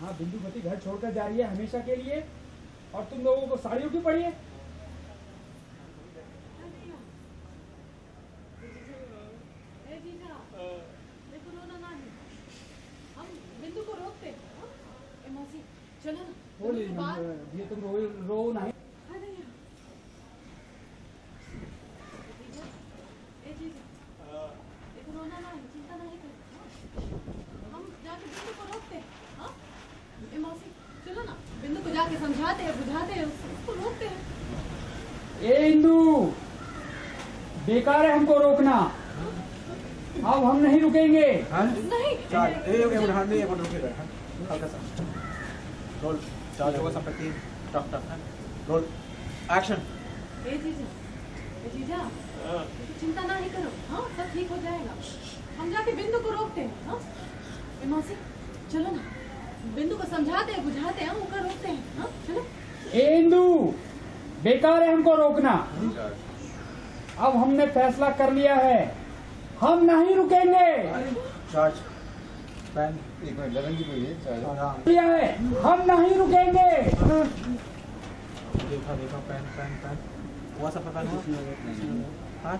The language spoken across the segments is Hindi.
हाँ बिंदुपति घर छोड़कर जा रही है हमेशा के लिए और तुम लोगों को साड़ियों की पड़ी है? ए रोना हम बिंदु को रोकते हैं। चलो ना ये तुम रो रो नहीं आ रही है जीजा ए जीजा देखो रोना ना है चिंता नहीं कर हाँ? हम जाके बिंदु को रोकते हैं हाँ? ए मौसी चलो ना बिंदु को जाके समझाते हैं बुझाते हैं उसको उसको रोकते हैं ए इंदू बेकार है हमको रोकना। अब हम नहीं रुकेंगे। हाँ, रोल एक्शन ए जीजा ए जीजा देखो, चिंता नहीं करो हाँ सब ठीक हो जाएगा। हम जाके बिंदु को रोकते हैं हाँ। मौसी चलो ना। बिंदु को समझाते हैं बुझाते हैं ऊपर रोकते हैं हाँ चलो। ए इंदू बेकार है हमको रोकना। अब हमने फैसला कर लिया है। हम नहीं रुकेंगे। चार्ज पेन एक मिनट लगन की कोई है? हाँ। लिया है। हम नहीं रुकेंगे। देखा देखा पेन पेन पेन हुआ सब हाँ?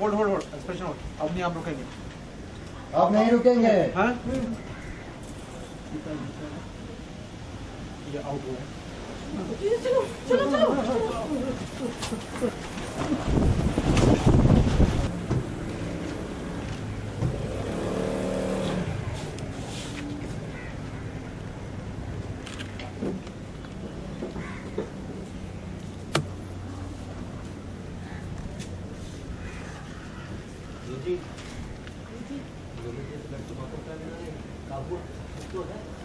Hold hold hold expression hold अब नहीं हम रुकेंगे। अब नहीं रुकेंगे। हाँ? ये आउट हुआ है चलो चलो चलो एक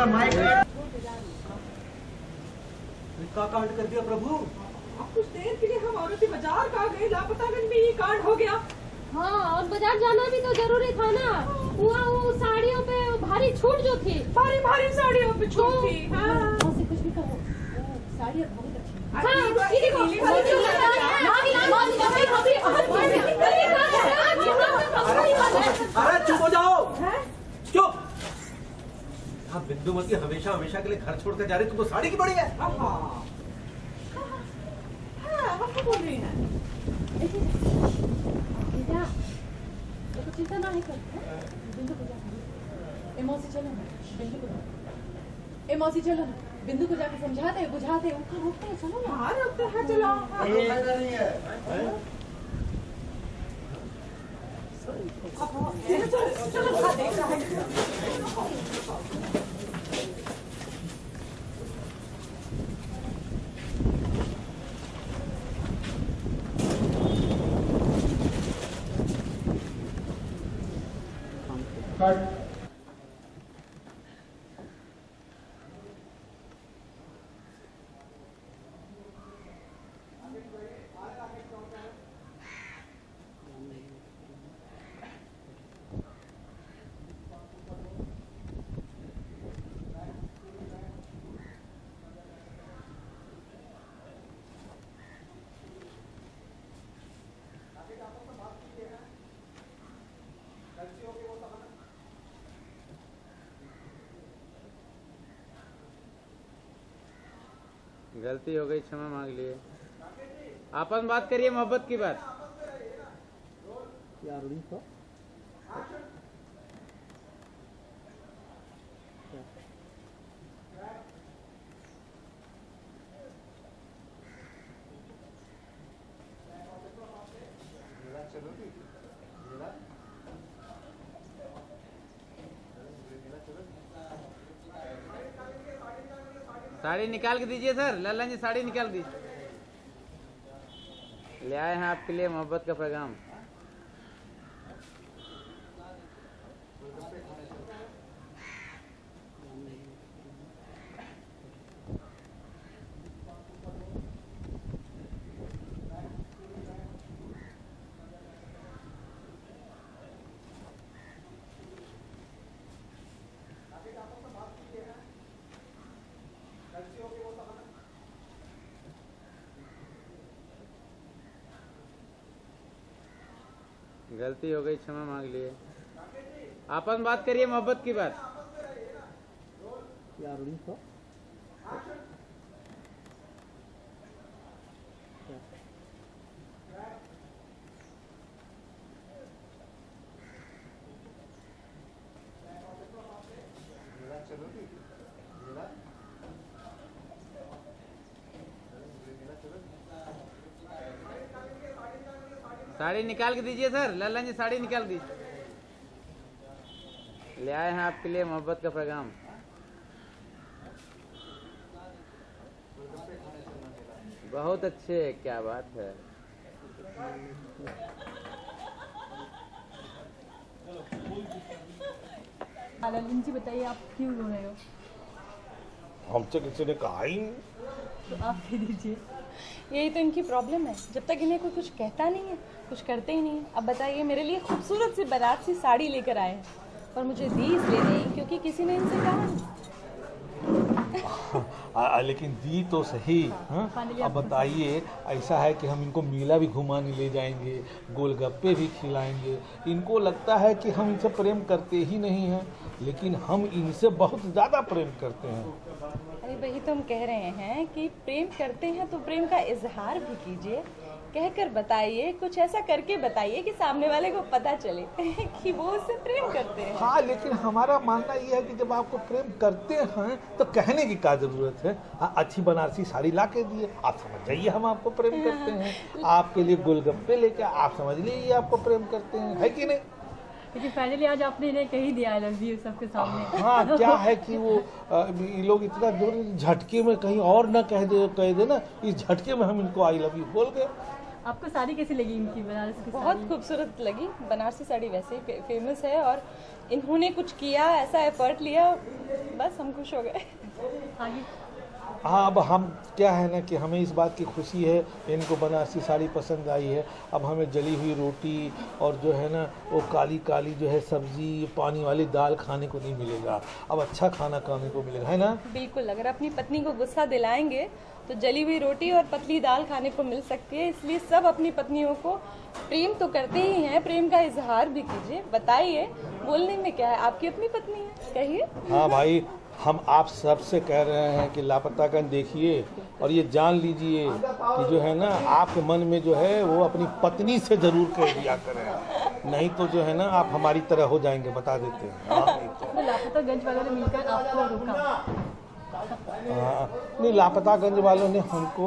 बार माइक का कांड कर दिया प्रभु अब कुछ देर के लिए हम औरतें बाज़ार का गए लापतागंज में ये कांड हो गया हाँ और बाज़ार जाना भी तो ज़रूरी था ना हुआ वो साड़ियों पे भारी छूट जो थी भारी भारी साड़ियों पे छूट थी हाँ कुछ भी कहो वो साड़ी अब बहुत अच्छी है हाँ, अरे, ये देखो, नीली वाली जो अरे चुप हो जाओ चुप बिंदुमती हमेशा हमेशा के लिए घर छोड़कर जा रही तुमको साड़ी की पड़ी है हाँ हाँ हम तो बोल रही हैं देखो चिंता नहीं कर हाँ? बिंदु को जाके ए मौसी चलो ना बिंदु को जाके- ए मौसी चलो ना बिंदु को जाके समझाते हैं बुझाते हैं ऊपर रोकते हैं चलो ना हाँ हैं चलो हाँ। चलो चलो चलो हाँ, देख रहा है गलती हो गई क्षमा मांग लिए। आपस बात करिए मोहब्बत की बात। साड़ी निकाल के दीजिए, सर। लल्लन जी, साड़ी निकाल दीजिए। ले आए हैं आपके लिए मोहब्बत का पैगाम। गलती हो गई क्षमा मांग लिए। आपस बात करिए मोहब्बत की बात। साड़ी निकाल के दीजिए सर। लल्लन जी साड़ी निकाल दीजिए ले आए हैं आपके लिए मोहब्बत का पैगाम। बहुत अच्छे क्या बात है। ललिन जी बताइए आप क्यों रो रहे हो? हमसे किसी ने कहा ही नहीं। तो आप दीजिए। यही तो इनकी प्रॉब्लम है। जब तक इन्हें कोई कुछ कहता नहीं है कुछ करते ही नहीं है। अब बताइए मेरे लिए खूबसूरत सी बनारसी साड़ी लेकर आए हैं पर मुझे दी इसलिए नहीं क्योंकि किसी ने इनसे कहा नहीं। आ, आ, लेकिन दी तो सही हाँ? अब बताइए ऐसा है कि हम इनको मेला भी घुमाने ले जाएँगे गोलगप्पे भी खिलाएँगे। इनको लगता है कि हम इनसे प्रेम करते ही नहीं हैं लेकिन हम इनसे बहुत ज़्यादा प्रेम करते हैं। वही तो हम कह रहे हैं कि प्रेम करते हैं तो प्रेम का इजहार भी कीजिए। कहकर बताइए कुछ ऐसा करके बताइए कि सामने वाले को पता चले कि वो उससे प्रेम करते हैं। हाँ लेकिन हमारा मानना ये है कि जब आपको प्रेम करते हैं तो कहने की क्या ज़रूरत है? हाँ, अच्छी बनारसी साड़ी ला के दिए आप समझ जाइए हम आपको प्रेम करते हैं। आपके लिए गोलगप्पे लेके आप समझ लीजिए आपको प्रेम करते हैं है कि नहीं? लेकिन फाइनली आज आपने इन्हें कही दिया आई लव यू सबके सामने। हाँ क्या है कि वो ये लोग इतना ज़ोर झटके में कहीं और ना कह दे कह दे ना इस झटके में हम इनको आई लव यू बोल गए। आपको साड़ी कैसी लगी इनकी बनारस की बहुत खूबसूरत लगी। बनारसी साड़ी वैसे ही फे- फ़ेमस है और इन्होंने कुछ किया ऐसा एफर्ट लिया बस हम खुश हो गए। आगे। हाँ अब हम क्या है ना कि हमें इस बात की खुशी है इनको बनारसी साड़ी पसंद आई है। अब हमें जली हुई रोटी और जो है ना वो काली काली जो है सब्ज़ी पानी वाली दाल खाने को नहीं मिलेगा। अब अच्छा खाना खाने को मिलेगा है ना? बिल्कुल अगर अपनी पत्नी को गुस्सा दिलाएँगे तो जली हुई रोटी और पतली दाल खाने को मिल सकती है। इसलिए सब अपनी पत्नियों को प्रेम तो करते ही हैं प्रेम का इजहार भी कीजिए। बताइए बोलने में क्या है? आपकी अपनी पत्नी है? कहिए। हाँ भाई हम आप सबसे कह रहे हैं कि लापता लापतागंज देखिए और ये जान लीजिए कि जो है ना आपके मन में जो है वो अपनी पत्नी से ज़रूर कह दिया करें। नहीं तो जो है ना आप हमारी तरह हो जाएँगे बता देते हैं। हाँ, वालों मिलकर आपको रोका। नहीं लापतागंज वालों ने हमको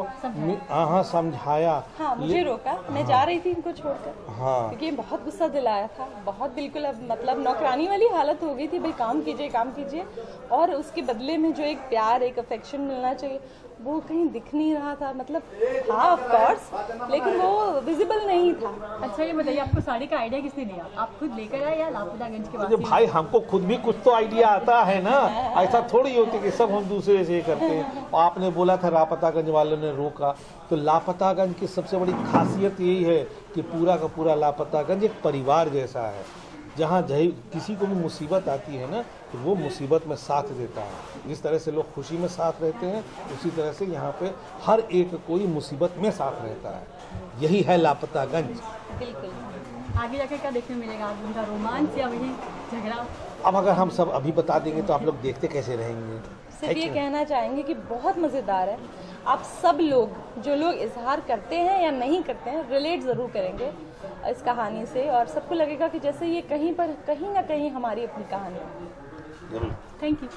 हाँ हाँ समझाया। हाँ मुझे रोका। मैं जा रही थी इनको छोड़कर। हाँ। क्योंकि बहुत गुस्सा दिलाया था। बहुत बिल्कुल अब मतलब नौकरानी वाली हालत हो गई थी। भाई काम कीजिए काम कीजिए। और उसके बदले में जो एक प्यार एक अफेक्शन मिलना चाहिए। वो कहीं दिख नहीं रहा था मतलब था ऑफ़ कोर्स लेकिन वो विजिबल नहीं था। अच्छा ये बताइए आपको साड़ी का आइडिया किसने दिया? आप खुद लेकर आए या लापता के बाद भाई हमको खुद भी कुछ तो आइडिया आता है ना। ऐसा थोड़ी होती कि सब हम दूसरे से करते हैं। आपने बोला था लापतागंज वालों ने रोका। तो लापतागंज की सबसे बड़ी खासियत यही है कि पूरा का पूरा लापतागंज एक परिवार जैसा है। जहाँ जही किसी को भी मुसीबत आती है ना तो वो मुसीबत में साथ देता है। जिस तरह से लोग खुशी में साथ रहते हैं उसी तरह से यहाँ पे हर एक कोई मुसीबत में साथ रहता है। यही है लापतागंज। बिल्कुल। आगे जाकर क्या देखने मिलेगा? उनका रोमांच या वही झगड़ा? अब अगर हम सब अभी बता देंगे तो आप लोग देखते कैसे रहेंगे? सिर्फ़ ये कहना चाहेंगे कि बहुत मज़ेदार है। आप सब लोग जो लोग इजहार करते हैं या नहीं करते हैं रिलेट ज़रूर करेंगे। इस कहानी से और सबको लगेगा कि जैसे ये कहीं पर कहीं ना कहीं हमारी अपनी कहानी है। Thank you